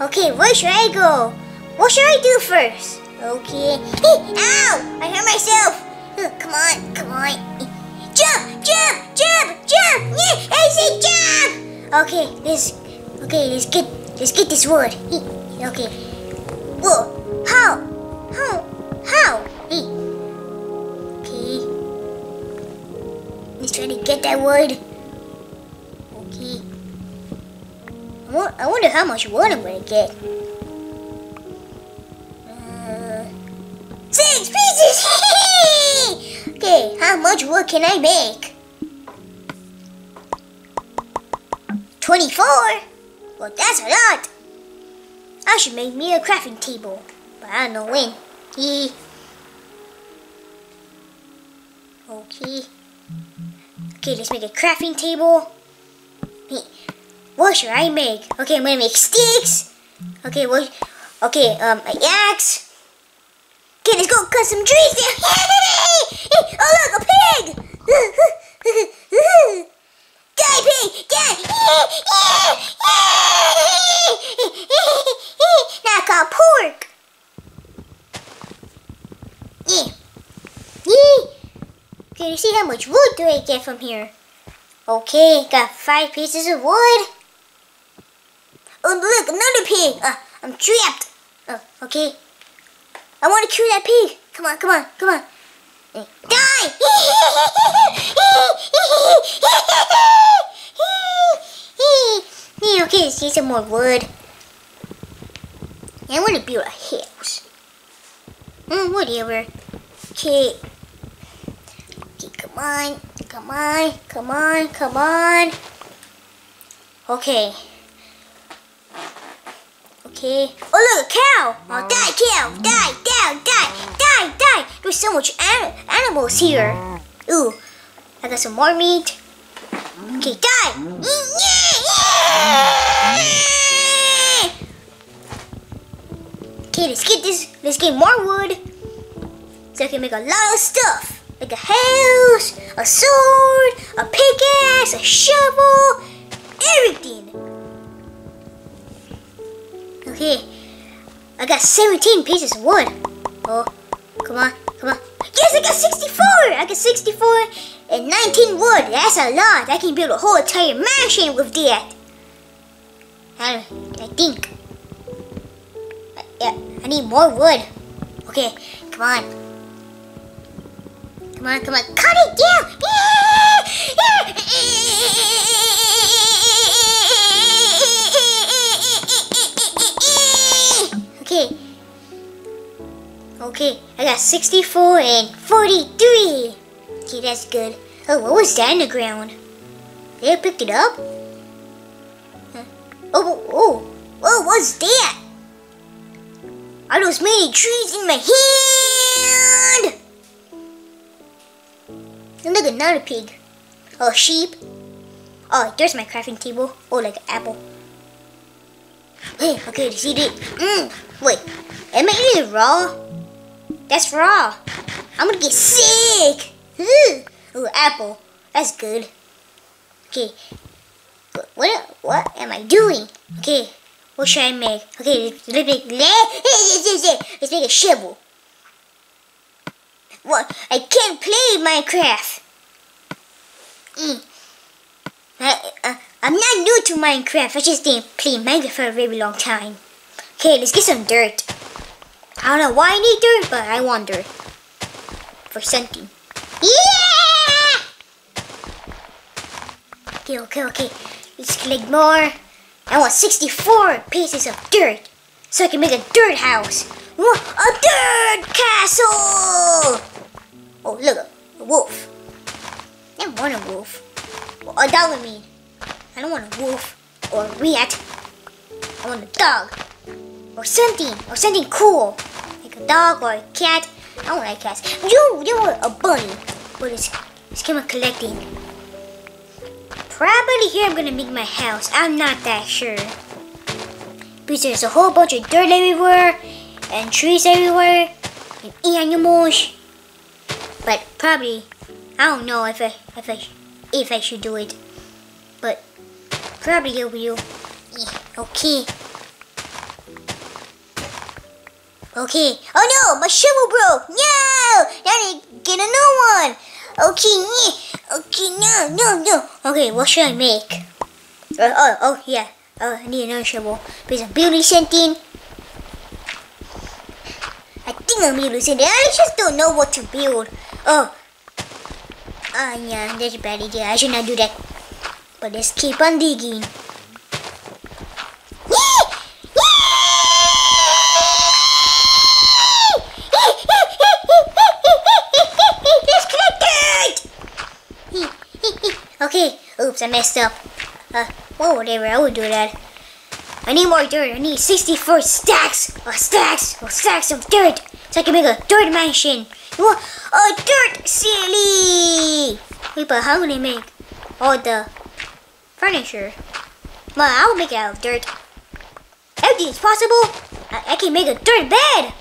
okay, where should I go? What should I do first? Okay. Ow! I hurt myself! Come on, come on. Jump! Jump! Jump! Jump! Yeah, I say jump! Okay, let's okay, let's get let's get this wood. Okay. Whoa! How? How? How? Hey. Okay. Let's try to get that wood. Okay. I, wonder how much wood I'm gonna get. Uh, six pieces! okay, how much wood can I make? 24? Well, that's a lot. I should make me a crafting table, but I don't know when. He. Okay. Okay, let's make a crafting table. What should I make? Okay, I'm gonna make sticks. Okay, what? Okay, um, an axe. Okay, let's go cut some trees oh look, a pig! Die, pig! Die! now got pork. Yeah. Yeah. Can you see how much wood do I get from here? Okay, got five pieces of wood. Oh, look, another pig. Uh, I'm trapped. Oh, okay. I want to kill that pig. Come on, come on, come on. Die! okay, let's get some more wood. I want to build a house. Mm, whatever. Okay. Okay, come on. Come on. Come on. Come on. Okay. Okay. Oh, look, a cow. Oh, die, cow. Die, die, die, die, die. There's so much an animals here. Ooh, I got some more meat. Okay, die. Okay, let's get this. Let's get more wood. So I can make a lot of stuff. Like a house, a sword, a pickaxe, a shovel, everything. Okay, I got 17 pieces of wood. Oh, come on, come on. Yes, I got 64! I got 64 and 19 wood. That's a lot. I can build a whole entire mansion with that. I, I think. I, yeah, I need more wood. Okay, come on. Come on, come on. Cut it down! Okay. Okay, I got 64 and 43. Okay, that's good. Oh, what was that in the ground? They picked it up? Huh? Oh, oh, oh, what's that? Are those many trees in my hand? And look, another pig. Oh, sheep. Oh, there's my crafting table. Oh, like an apple. Hey, okay, see it. Mm, wait, am I eating it raw? That's raw. I'm gonna get sick. Ooh, apple. That's good. Okay. What what am I doing? Okay. What should I make? Okay, let's make let's make a shovel. What? I can't play Minecraft. Mm. I, uh, I'm not new to Minecraft. I just didn't play Minecraft for a very long time. Okay, let's get some dirt. I don't know why I need dirt, but I want dirt. For something. Yeah! Okay, okay, okay. Let's collect more. I want 64 pieces of dirt. So I can make a dirt house. A dirt castle! Oh, look, a wolf. I don't want a wolf. Well, a dog with me. I don't want a wolf or a rat. I want a dog. Or something. Or something cool. Dog or a cat. I don't like cats. You, you want a bunny. But it's, it's kind of collecting. Probably here I'm gonna make my house. I'm not that sure. Because there's a whole bunch of dirt everywhere. And trees everywhere. And animals. But probably I don't know if I if I if I should do it, but probably it will. Okay. Okay. Oh no, my shovel broke. No, I need to get a new one. Okay, yeah. Okay, no, no, no. Okay, what should I make? Uh, oh, oh, yeah. Oh, I need another shovel. Because I'm building something. I think I'm building something. I just don't know what to build. Oh. Ah, yeah, that's a bad idea. I should not do that. But let's keep on digging. Oops, I messed up. Uh, well, whatever, I will do that. I need more dirt. I need 64 stacks of stacks of stacks of dirt so I can make a dirt mansion. Wha- A dirt city! Wait, but how can I make all the furniture? Well, I will make it out of dirt. Everything is possible. I, I can make a dirt bed.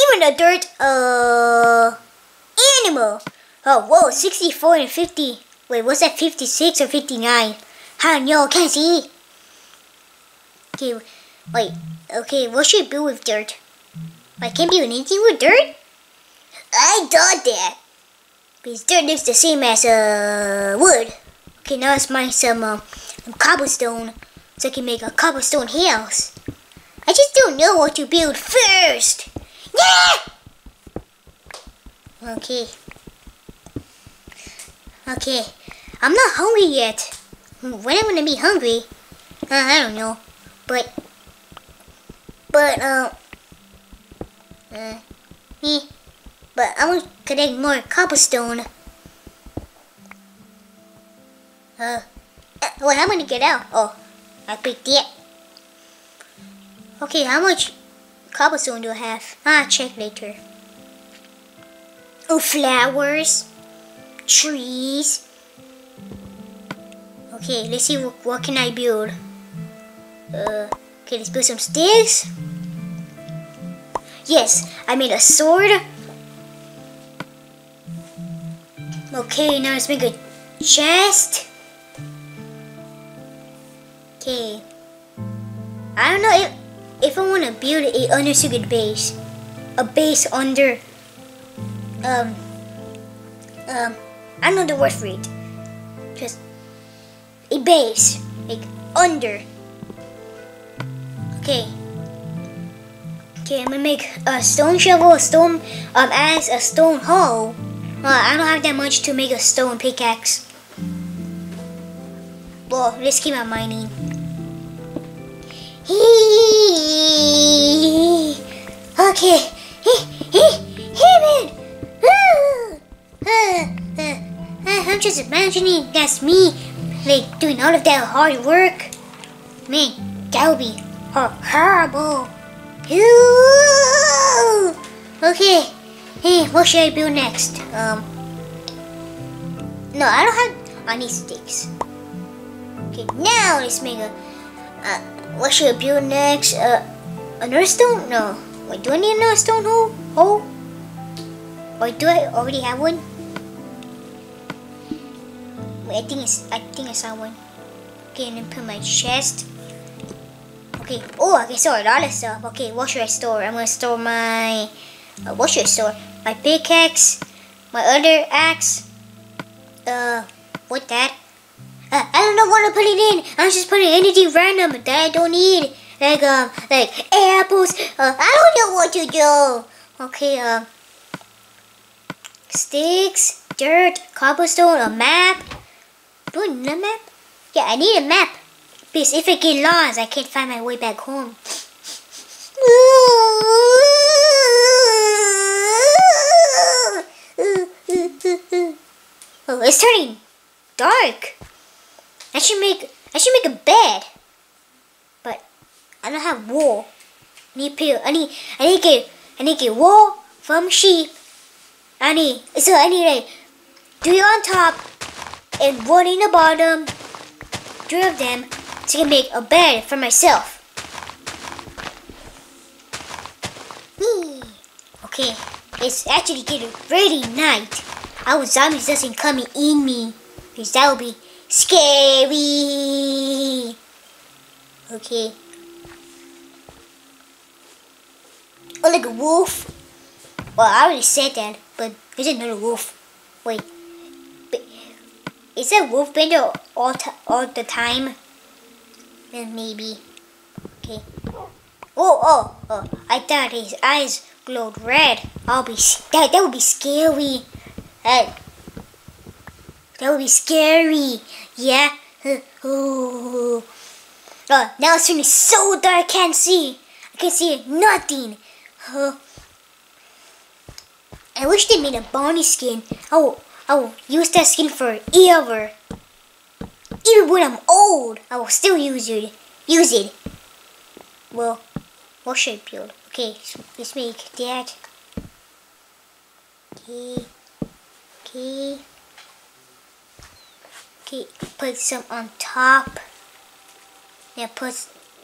Even a dirt, uh, animal. Oh, whoa, 64 and 50. Wait, was that 56 or 59? How no, can't see. Okay, wait. Okay, what should I build with dirt? I can't build anything with dirt? I thought that. Because dirt looks the same as uh, wood. Okay, now let's mine some uh, cobblestone so I can make a cobblestone house. I just don't know what to build first. Yeah! Okay. Okay. I'm not hungry yet. When am I gonna be hungry? Uh, I don't know. But, but, uh, uh, eh. But I want to collect more cobblestone. Uh, uh, what am I gonna get out? Oh, I picked it. Okay, how much cobblestone do I have? Ah, check later. Oh, flowers, trees. Okay, let's see what, what can I build. Uh, okay, let's build some sticks. Yes, I made a sword. Okay, now let's make a chest. Okay. I don't know if if I want to build a undersecret base, a base under. Um. Um. I know the word for it. Just a base, like under. Okay. Okay, I'm gonna make a stone shovel, a stone um axe, a stone hoe. Well, I don't have that much to make a stone pickaxe. Well, let's keep on mining. Okay. Heaven. Just imagining that's me, like doing all of that hard work. Man, that would be horrible. Okay. Hey, what should I build next? Um. No, I don't have any sticks. Okay, now let's make a. Uh, what should I build next? Uh, another stone? No. Wait, do I need another stone hole? Hole? Wait, do I already have one? Wait, I think it's. I think I saw one. Okay, and then put my chest. Okay. Oh, I can store a lot of stuff. Okay, what should I store? I'm gonna store my. Uh, what should I store? My pickaxe, my other axe. Uh, what that? Uh, I don't know what to put it in. I'm just putting anything random that I don't need. Like um, like apples. Uh, I don't know what to do. Okay. Um. sticks, dirt, cobblestone, a map. Do need a map? Yeah, I need a map. Because if I get lost, I can't find my way back home. Oh, it's turning dark. I should make I should make a bed. But I don't have wool. I need peel. I need I need get I need get wool from sheep. I need so I need like three on top and one in the bottom. Three of them I can make a bed for myself. Okay, it's actually getting really night. Our zombies doesn't come in me. Because that would be scary. Okay. Oh, like a wolf. Well, I already said that, but there's another wolf. Wait. Is that wolf been there all, all the time? Then maybe. Okay. Oh, oh, oh. I thought his eyes glowed red. I'll be, that, that would be scary. That, that would be scary. Yeah. oh. oh, now it's turning so dark I can't see. I can see nothing. Uh, I wish they made a Bonnie skin. Will, Oh, I will use that skin for ever. Even when I'm old, I will still use it. Use it. Well, what should I build? Okay, so let's make that. Okay. Okay. Okay, put some on top. Now put,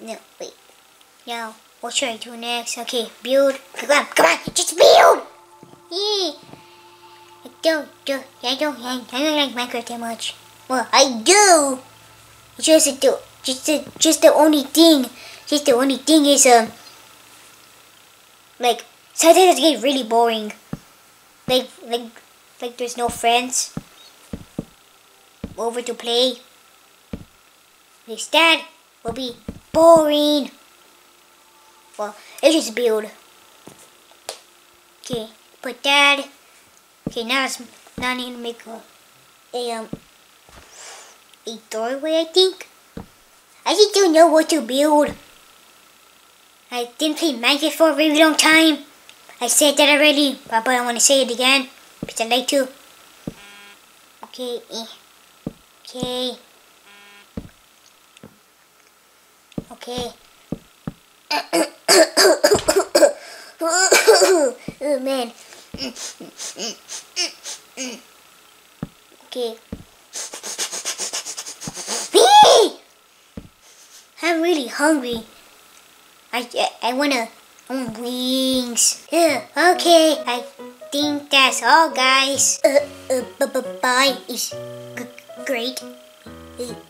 no, wait. Now, what should I do next? Okay, build. Come on, come on, just build! Yeah. Don't, do, I don't, I don't like Minecraft that much. Well, I do. Just the, just the, just the only thing, just the only thing is um, like sometimes it get really boring. Like, like, like there's no friends over to play. Instead, will be boring. Well, let's just build. Okay, put that. Okay, now it's now I need to make a, a um a doorway. I think. I just don't know what to build. I didn't play Minecraft for a very long time. I said that already, but, but I want to say it again because I like to. Okay. Eh. Okay. Okay. oh man. Okay. I'm really hungry. I, I, I wanna, I want wings. Okay, I think that's all, guys. Uh, uh, bye is great. Uh!